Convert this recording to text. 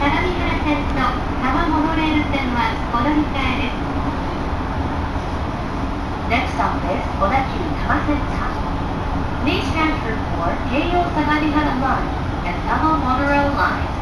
相模原線と多摩モノレール線はお乗り換えです Next stop is Please transfer for line and Tama monorail line